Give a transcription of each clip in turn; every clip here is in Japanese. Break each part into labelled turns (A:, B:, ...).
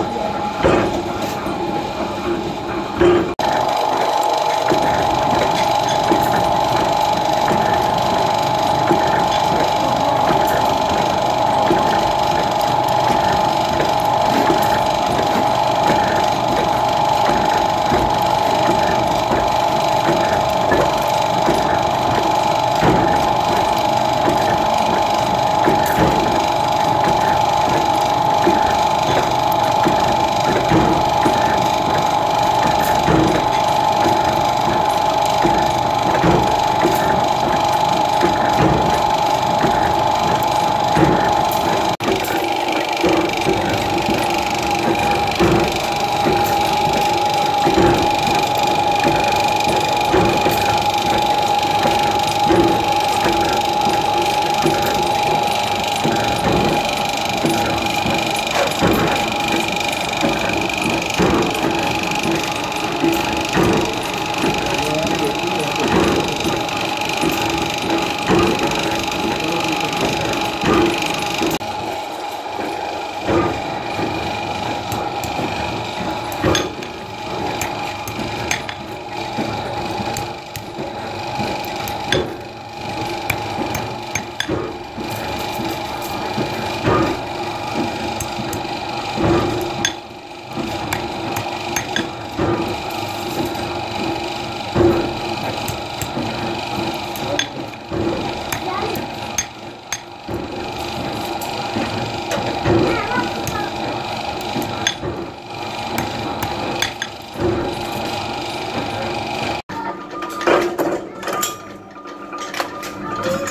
A: Wow. you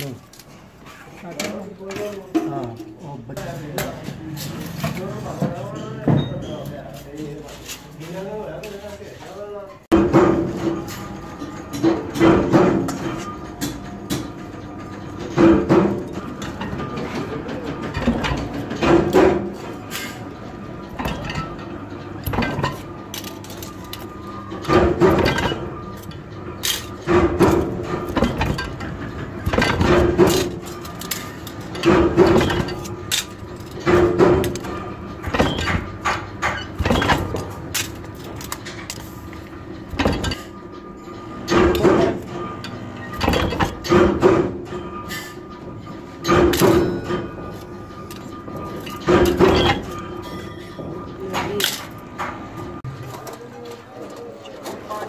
B: ਹਾਂ ਉਹ ਬੱਚਾ ਠੰਡਾ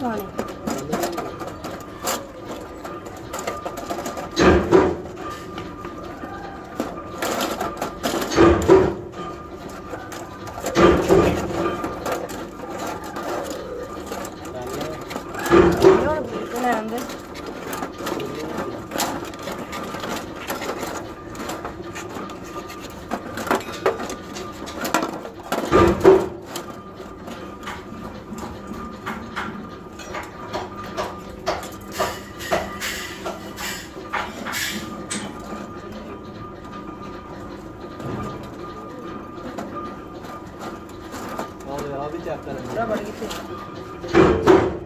A: 多少钱そうい。